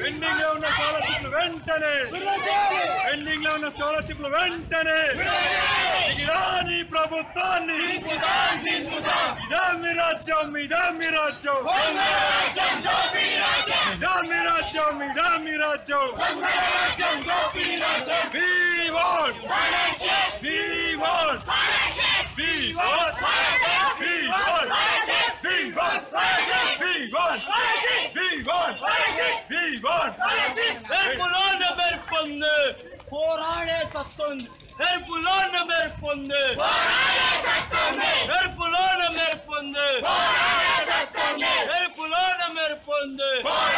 Pending లో ఉన్న స్కాలర్షిప్లు వెంటనే పెండింగ్ లో ఉన్న స్కాలర్షిప్లు వెంటనే దిగిరాని ప్రభుత్వాన్ని ఇదా మీ రాజ్యం ఇదా మీ రాజ్యం ఇదా మీ రాజ్యం ఇదా మీ రాజ్యం We want! We want! We want! We want! We want! We want! We want! Herculone merponde. Forane satonde. Herculone merponde. Forane satonde. Herculone merponde. Forane satonde. Herculone merponde. Forane